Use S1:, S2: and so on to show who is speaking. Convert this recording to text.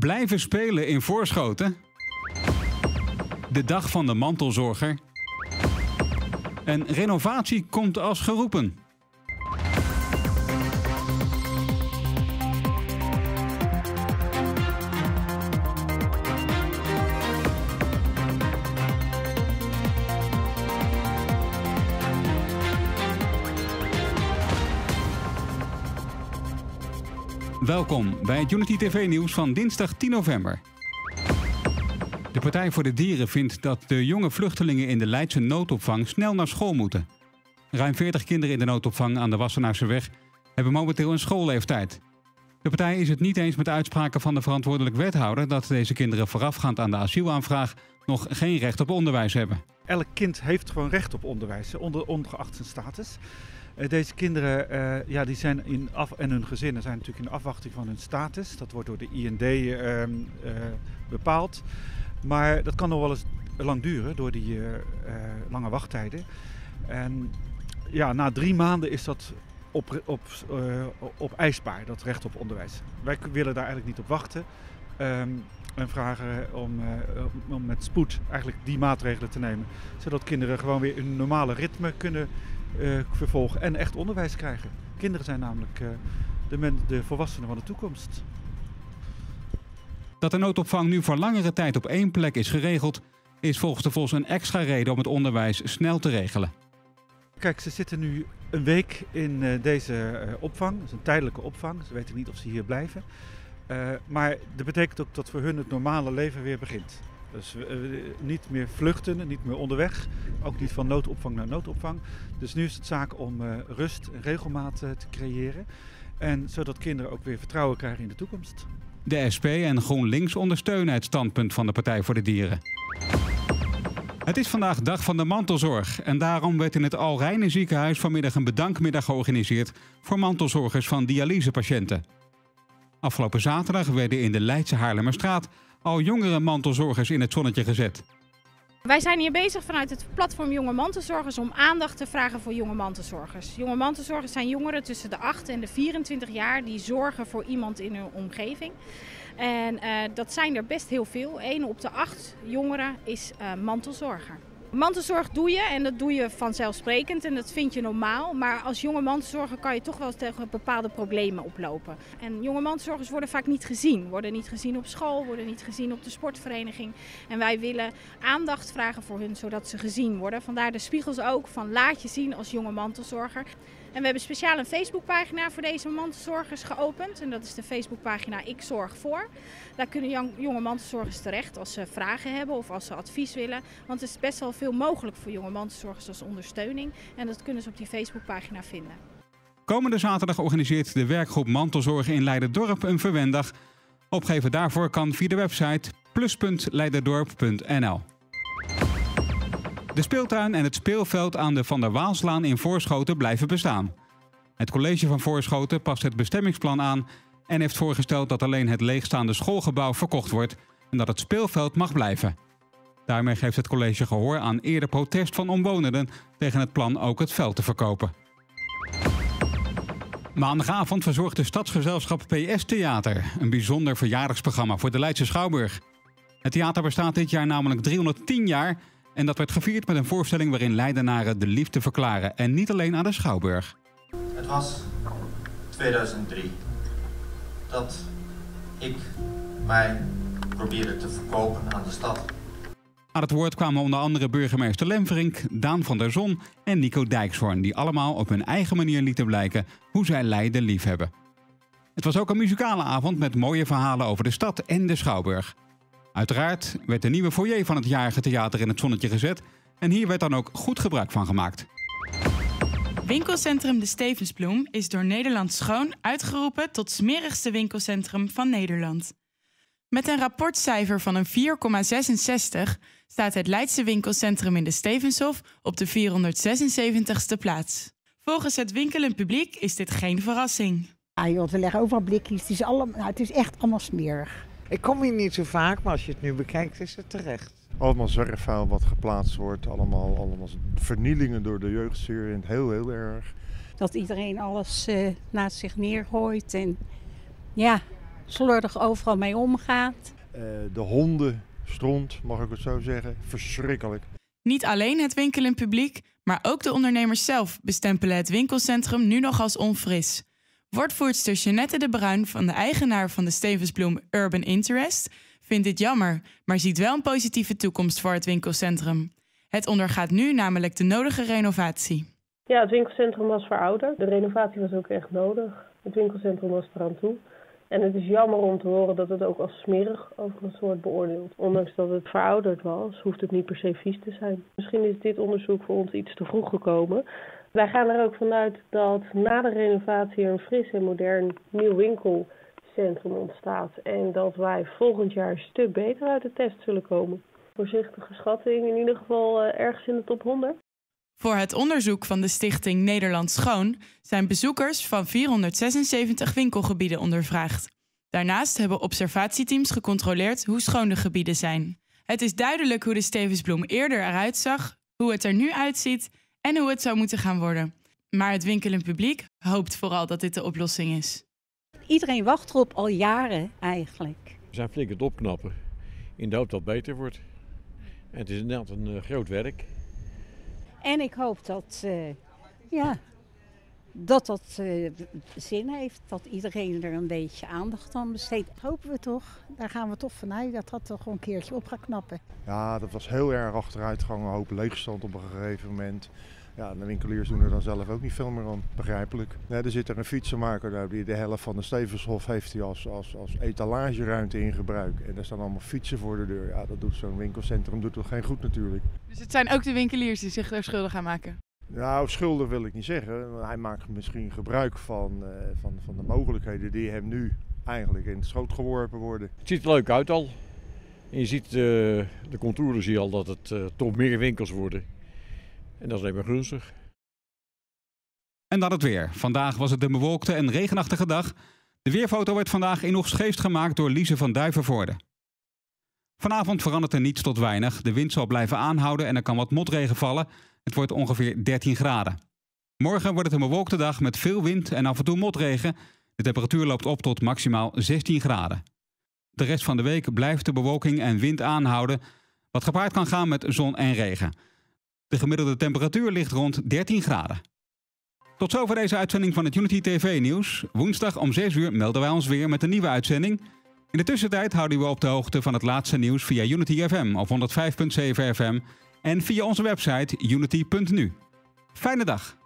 S1: Blijven spelen in Voorschoten. De dag van de mantelzorger. En renovatie komt als geroepen. Welkom bij het Unity TV nieuws van dinsdag 10 november. De Partij voor de Dieren vindt dat de jonge vluchtelingen in de Leidse noodopvang snel naar school moeten. Ruim 40 kinderen in de noodopvang aan de Wassenaarse weg hebben momenteel een schoolleeftijd. De partij is het niet eens met uitspraken van de verantwoordelijk wethouder dat deze kinderen voorafgaand aan de asielaanvraag nog geen recht op onderwijs hebben.
S2: Elk kind heeft gewoon recht op onderwijs, onder, ongeacht zijn status. Uh, deze kinderen uh, ja, die zijn in af, en hun gezinnen zijn natuurlijk in afwachting van hun status. Dat wordt door de IND ehm, eh, bepaald. Maar dat kan nog wel eens lang duren door die lange wachttijden. En ja, na drie maanden is dat op, op, op eisbaar, dat recht op onderwijs. Wij willen daar eigenlijk niet op wachten. Um, en vragen om, om met spoed eigenlijk die maatregelen te nemen. Zodat kinderen gewoon weer een normale ritme kunnen uh, vervolgen en echt onderwijs krijgen. Kinderen zijn namelijk uh, de, men, de volwassenen van de toekomst.
S1: Dat de noodopvang nu voor langere tijd op één plek is geregeld, is volgens de Vos een extra reden om het onderwijs snel te regelen.
S2: Kijk, ze zitten nu een week in uh, deze opvang. Dat is een tijdelijke opvang. Ze weten niet of ze hier blijven. maar dat betekent ook dat voor hun het normale leven weer begint. Dus uh, niet meer vluchten, niet meer onderweg. Ook niet van noodopvang naar noodopvang. Dus nu is het zaak om uh, rust en regelmaat uh, te creëren. En zodat kinderen ook weer vertrouwen krijgen in de toekomst.
S1: De SP en GroenLinks ondersteunen het standpunt van de Partij voor de Dieren. Het is vandaag dag van de mantelzorg. En daarom werd in het Alrijne ziekenhuis vanmiddag een bedankmiddag georganiseerd voor mantelzorgers van dialysepatiënten. Afgelopen zaterdag werden in de Leidse Haarlemmerstraat al jongere mantelzorgers in het zonnetje gezet.
S3: Wij zijn hier bezig vanuit het platform Jonge Mantelzorgers om aandacht te vragen voor jonge mantelzorgers. Jonge mantelzorgers zijn jongeren tussen de 8 en de 24 jaar die zorgen voor iemand in hun omgeving. En uh, dat zijn er best heel veel. 1 op de 8 jongeren is uh, mantelzorger. Mantelzorg doe je en dat doe je vanzelfsprekend en dat vind je normaal. Maar als jonge mantelzorger kan je toch wel tegen bepaalde problemen oplopen. En jonge mantelzorgers worden vaak niet gezien. Worden niet gezien op school, worden niet gezien op de sportvereniging. En wij willen aandacht vragen voor hun zodat ze gezien worden. Vandaar de spiegels ook van laat je zien als jonge mantelzorger. En we hebben speciaal een Facebookpagina voor deze mantelzorgers geopend. En dat is de Facebookpagina Ik Zorg Voor. Daar kunnen jonge mantelzorgers terecht als ze vragen hebben of als ze advies willen. Want het is best wel veel mogelijk voor jonge mantelzorgers als ondersteuning. En dat kunnen ze op die Facebookpagina vinden.
S1: Komende zaterdag organiseert de werkgroep Mantelzorg in Leiderdorp een verwendag. Opgeven daarvoor kan via de website plus.leiderdorp.nl. De speeltuin en het speelveld aan de Van der Waalslaan in Voorschoten blijven bestaan. Het college van Voorschoten past het bestemmingsplan aan en heeft voorgesteld dat alleen het leegstaande schoolgebouw verkocht wordt en dat het speelveld mag blijven. Daarmee geeft het college gehoor aan eerder protest van omwonenden tegen het plan ook het veld te verkopen. Maandagavond verzorgt de stadsgezelschap PS Theater een bijzonder verjaardagsprogramma voor de Leidse Schouwburg. Het theater bestaat dit jaar namelijk 310 jaar en dat werd gevierd met een voorstelling waarin Leidenaren de liefde verklaren en niet alleen aan de Schouwburg.
S4: Het was 2003 dat ik mij probeerde te verkopen aan de stad.
S1: Aan het woord kwamen onder andere burgemeester Lemverink, Daan van der Zon en Nico Dijkshoorn, die allemaal op hun eigen manier lieten blijken hoe zij Leiden liefhebben. Het was ook een muzikale avond met mooie verhalen over de stad en de Schouwburg. Uiteraard werd de nieuwe foyer van het jarige theater in het zonnetje gezet en hier werd dan ook goed gebruik van gemaakt.
S5: Winkelcentrum De Stevensbloem is door Nederland Schoon uitgeroepen tot smerigste winkelcentrum van Nederland. Met een rapportcijfer van een 4,66 staat het Leidse winkelcentrum in de Stevenshof op de 476ste plaats. Volgens het winkelend publiek is dit geen verrassing.
S6: Ja, joh, we leggen overal blikjes. Het is, allemaal, nou, het is echt allemaal smerig.
S7: Ik kom hier niet zo vaak, maar als je het nu bekijkt is het terecht.
S8: Allemaal zwerfvuil wat geplaatst wordt. Allemaal, allemaal vernielingen door de jeugdstuur. Heel, heel erg.
S6: Dat iedereen alles uh, naast zich neergooit. En ja, slordig overal mee omgaat.
S8: Uh, de honden, stront, mag ik het zo zeggen, verschrikkelijk.
S5: Niet alleen het winkelend publiek, maar ook de ondernemers zelf bestempelen het winkelcentrum nu nog als onfris. Woordvoerster Jeannette de Bruin van de eigenaar van de Stevensbloem Urban Interest vindt dit jammer, maar ziet wel een positieve toekomst voor het winkelcentrum. Het ondergaat nu namelijk de nodige renovatie.
S9: Ja, het winkelcentrum was verouderd. De renovatie was ook echt nodig. Het winkelcentrum was eraan toe. En het is jammer om te horen dat het ook als smerig overigens wordt beoordeeld. Ondanks dat het verouderd was, hoeft het niet per se vies te zijn. Misschien is dit onderzoek voor ons iets te vroeg gekomen. Wij gaan er ook vanuit dat na de renovatie een fris en modern nieuw winkelcentrum ontstaat. En dat wij volgend jaar een stuk beter uit de test zullen komen. Voorzichtige schatting, in ieder geval uh, ergens in de top 100.
S5: Voor het onderzoek van de stichting Nederland Schoon zijn bezoekers van 476 winkelgebieden ondervraagd. Daarnaast hebben observatieteams gecontroleerd hoe schoon de gebieden zijn. Het is duidelijk hoe de Stevensbloem eerder eruit zag, hoe het er nu uitziet en hoe het zou moeten gaan worden. Maar het winkelend publiek hoopt vooral dat dit de oplossing is.
S6: Iedereen wacht erop al jaren eigenlijk.
S10: We zijn flink het opknappen in de hoop dat het beter wordt. En het is inderdaad een uh, groot werk.
S6: En ik hoop dat, uh, ja, dat dat uh, zin heeft, dat iedereen er een beetje aandacht aan besteedt. Hopen we toch, daar gaan we toch vanuit, dat dat toch een keertje op gaat knappen.
S8: Ja, dat was heel erg achteruitgang, een hoop leegstand op een gegeven moment. Ja, de winkeliers doen er dan zelf ook niet veel meer aan, begrijpelijk. Ja, er zit er een fietsenmaker, daar die de helft van de Stevenshof heeft hij als, als, als etalageruimte in gebruik. En daar staan allemaal fietsen voor de deur. Ja, dat doet zo'n winkelcentrum doet toch geen goed natuurlijk.
S5: Dus het zijn ook de winkeliers die zich daar schuldig gaan maken?
S8: Nou, schuldig wil ik niet zeggen. Hij maakt misschien gebruik van, uh, van, van de mogelijkheden die hem nu eigenlijk in het schoot geworpen worden.
S10: Het ziet er leuk uit al. En je ziet uh, de contouren zie je al dat het uh, toch meer winkels worden. En dat is alleen maar gunstig.
S1: En dan het weer. Vandaag was het een bewolkte en regenachtige dag. De weerfoto werd vandaag in Oegstgeest gemaakt door Lise van Duivenvoorde. Vanavond verandert er niets tot weinig. De wind zal blijven aanhouden en er kan wat motregen vallen. Het wordt ongeveer 13 graden. Morgen wordt het een bewolkte dag met veel wind en af en toe motregen. De temperatuur loopt op tot maximaal 16 graden. De rest van de week blijft de bewolking en wind aanhouden, wat gepaard kan gaan met zon en regen. De gemiddelde temperatuur ligt rond 13 graden. Tot zover deze uitzending van het Unity TV nieuws. Woensdag om 6 uur melden wij ons weer met een nieuwe uitzending. In de tussentijd houden we op de hoogte van het laatste nieuws via Unity FM of 105.7 FM en via onze website unity.nu. Fijne dag!